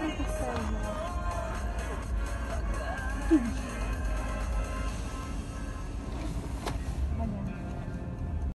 你想我代